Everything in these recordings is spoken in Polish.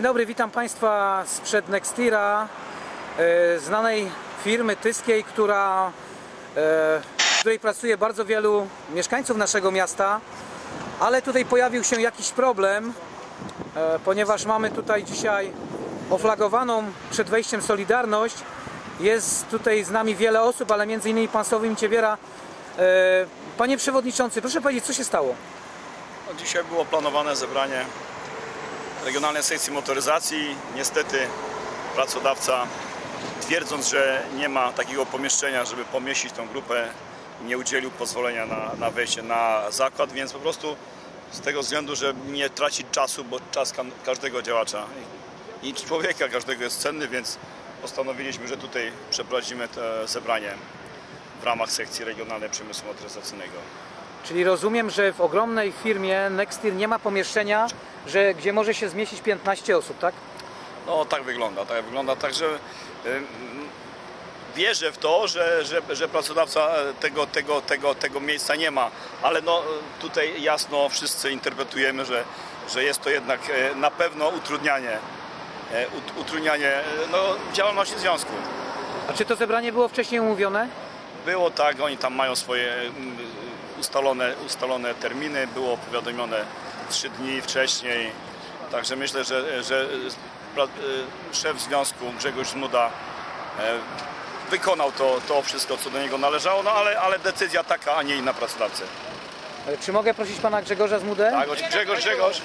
dobry, witam Państwa sprzed Nextira, e, znanej firmy tyskiej, która, e, w której pracuje bardzo wielu mieszkańców naszego miasta, ale tutaj pojawił się jakiś problem, e, ponieważ mamy tutaj dzisiaj oflagowaną przed wejściem Solidarność. Jest tutaj z nami wiele osób, ale między innymi Pan Sławomir Ciebiera. Panie Przewodniczący, proszę powiedzieć, co się stało? No, dzisiaj było planowane zebranie Regionalnej Sekcji Motoryzacji. Niestety pracodawca twierdząc, że nie ma takiego pomieszczenia, żeby pomieścić tą grupę, nie udzielił pozwolenia na, na wejście na zakład, więc po prostu z tego względu, że nie tracić czasu, bo czas ka- każdego działacza i człowieka każdego jest cenny, więc postanowiliśmy, że tutaj przeprowadzimy to zebranie w ramach sekcji regionalnej przemysłu motoryzacyjnego. Czyli rozumiem, że w ogromnej firmie Nextir nie ma pomieszczenia, że, gdzie może się zmieścić 15 osób, tak? No tak wygląda, tak wygląda, także ym, wierzę w to, że, że, że pracodawca tego, tego, tego, tego miejsca nie ma, ale no tutaj jasno wszyscy interpretujemy, że, że jest to jednak e, na pewno utrudnianie, e, ut- utrudnianie e, no, działalności związku. A czy to zebranie było wcześniej umówione? Było tak, oni tam mają swoje mm, ustalone, ustalone terminy, było powiadomione trzy dni wcześniej. Także myślę, że, że e, szef związku Grzegorz Zmuda e, wykonał to, to wszystko, co do niego należało, no ale, ale decyzja taka, a nie inna pracodawcy. Czy mogę prosić pana Grzegorza Zmudę? Tak, oczywiście. Grzegorz, Grzegorz.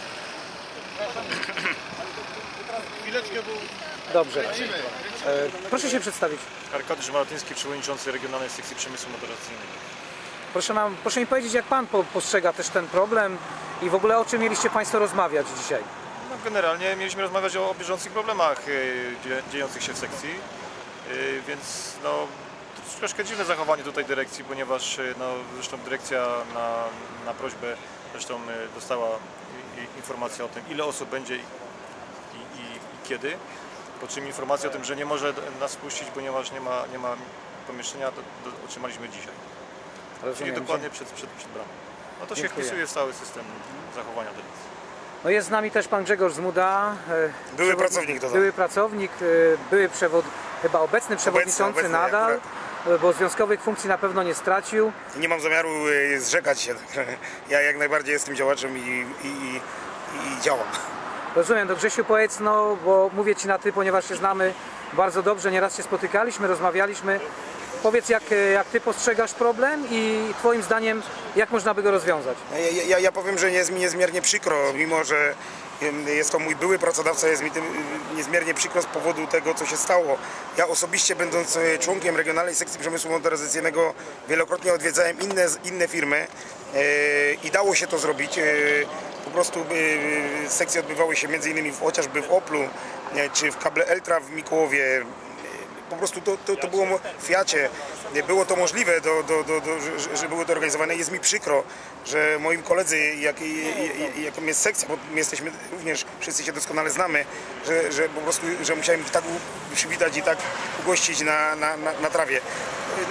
Dobrze. E, Proszę się przedstawić. Arkadiusz Malatyński, przewodniczący Regionalnej Sekcji Przemysłu Motoryzacyjnego. Proszę, nam, proszę mi powiedzieć, jak pan po, postrzega też ten problem i w ogóle o czym mieliście państwo rozmawiać dzisiaj? No, generalnie mieliśmy rozmawiać o, o bieżących problemach y, dzie, dziejących się w sekcji, y, więc no, to jest troszkę dziwne zachowanie tutaj dyrekcji, ponieważ y, no, zresztą dyrekcja na, na prośbę zresztą dostała informację o tym, ile osób będzie i, i, i kiedy. Po czym informację o tym, że nie może nas puścić, ponieważ nie ma, nie ma pomieszczenia, to, to otrzymaliśmy dzisiaj. Czyli Rozumiem. dokładnie przed, przed, przed bramą. No to się Dziękuję. wpisuje w cały system zachowania dyrekcji. No jest z nami też pan Grzegorz Zmuda. e, Były pracownik dodam. Były pracownik, e, były przewod... chyba obecny przewodniczący obecny nadal, akurat. e, bo związkowych funkcji na pewno nie stracił. Nie mam zamiaru y, zrzekać się. Ja jak najbardziej jestem działaczem i, i, i, i działam. Rozumiem, to Grzesiu powiedz, no bo mówię Ci na Ty, ponieważ się znamy bardzo dobrze, nieraz się spotykaliśmy, rozmawialiśmy. Powiedz, jak, e, jak Ty postrzegasz problem i Twoim zdaniem, jak można by go rozwiązać? Ja, ja, ja powiem, że jest mi niezmiernie przykro, mimo że jest to mój były pracodawca, jest mi tym niezmiernie przykro z powodu tego, co się stało. Ja osobiście, będąc y, członkiem Regionalnej Sekcji Przemysłu Motoryzacyjnego, wielokrotnie odwiedzałem inne, inne firmy y, i dało się to zrobić. Po prostu sekcje odbywały się w, chociażby w Oplu, czy w Kable Eltra w Mikołowie, po prostu to, to, to było w Fiacie, było to możliwe, do, do, do, że, że było to organizowane. Jest mi przykro, że moim koledzy, jak, jaką jest sekcja, bo my jesteśmy również, wszyscy się doskonale znamy, że, że po prostu, że musiałem tak przywitać i tak ugościć na, na, na, na trawie.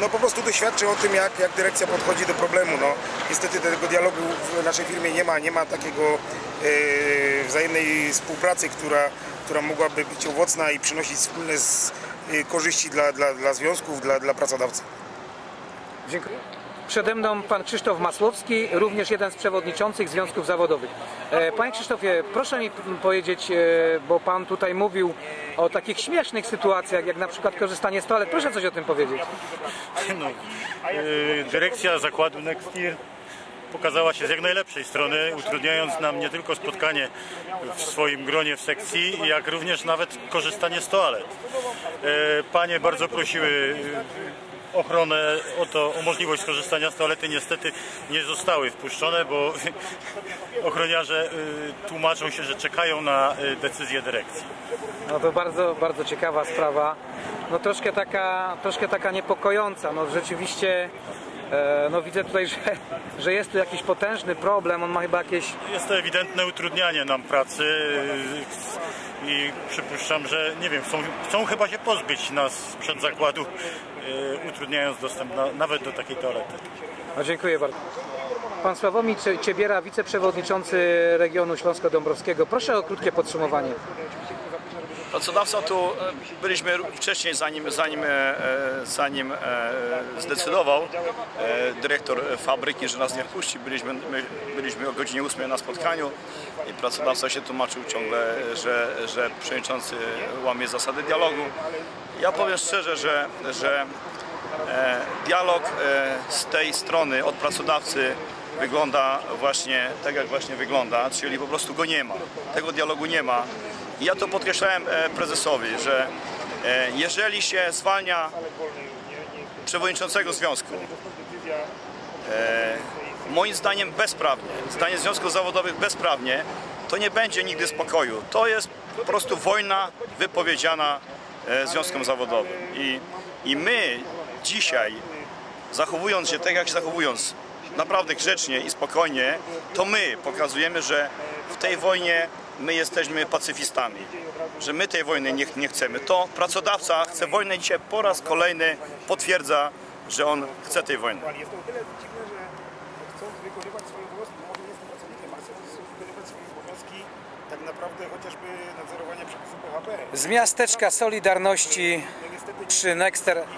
No po prostu doświadczę o tym, jak, jak dyrekcja podchodzi do problemu. No, niestety tego dialogu w naszej firmie nie ma, nie ma takiego e, wzajemnej współpracy, która, która mogłaby być owocna i przynosić wspólne z, e, korzyści dla, dla, dla związków, dla, dla pracodawcy. Dziękuję. Przede mną pan Krzysztof Masłowski, również jeden z przewodniczących związków zawodowych. E, Panie Krzysztofie, proszę mi powiedzieć, e, bo pan tutaj mówił o takich śmiesznych sytuacjach, jak na przykład korzystanie z toalet. Proszę coś o tym powiedzieć. No, y, dyrekcja zakładu Nextir pokazała się z jak najlepszej strony, utrudniając nam nie tylko spotkanie w swoim gronie w sekcji, jak również nawet korzystanie z toalet. E, Panie bardzo prosiły y, ochronę o to, o możliwość skorzystania z toalety. Niestety nie zostały wpuszczone, bo ochroniarze y, tłumaczą się, że czekają na decyzję dyrekcji. No to bardzo, bardzo ciekawa sprawa. No troszkę taka, troszkę taka niepokojąca. No rzeczywiście, e, no widzę tutaj, że, że jest tu jakiś potężny problem. On ma chyba jakieś Jest to ewidentne utrudnianie nam pracy i przypuszczam, że nie wiem, chcą, chcą chyba się pozbyć nas sprzed zakładu, yy, utrudniając dostęp na, nawet do takiej toalety. No, dziękuję bardzo. Pan Sławomir Cie- Ciebiera, wiceprzewodniczący regionu Śląsko-Dąbrowskiego. Proszę o krótkie podsumowanie. Pracodawca tu, e, byliśmy wcześniej, zanim, zanim, e, e, zanim zdecydował dyrektor fabryki, że nas nie wpuści, byliśmy, my, byliśmy o godzinie 8 na spotkaniu i pracodawca się tłumaczył ciągle, że, że przewodniczący łamie zasady dialogu. Ja powiem szczerze, że, że dialog z tej strony od pracodawcy wygląda właśnie tak, jak właśnie wygląda, czyli po prostu go nie ma. Tego dialogu nie ma. Ja to podkreślałem e, prezesowi, że e, jeżeli się zwalnia przewodniczącego związku, e, moim zdaniem bezprawnie, zdaniem związków zawodowych bezprawnie, to nie będzie nigdy spokoju. To jest po prostu wojna wypowiedziana związkom zawodowym. I, I my dzisiaj, zachowując się tak, jak się zachowując, naprawdę grzecznie i spokojnie, to my pokazujemy, że w tej wojnie my jesteśmy pacyfistami, że my tej wojny nie, nie chcemy. To pracodawca chce wojnę dzisiaj po raz kolejny potwierdza, że on chce tej wojny. Jest to o tyle dziwne, że chcąc wykonywać swoje obowiązki, może nie jestem pracownikiem, ale chcąc wykonywać swoje obowiązki, tak naprawdę chociażby nadzorowania przepisów BHP, Z miasteczka Solidarności no przy Nexter robić.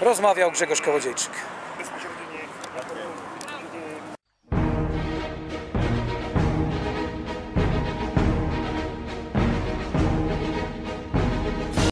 rozmawiał Grzegorz Kołodziejczyk.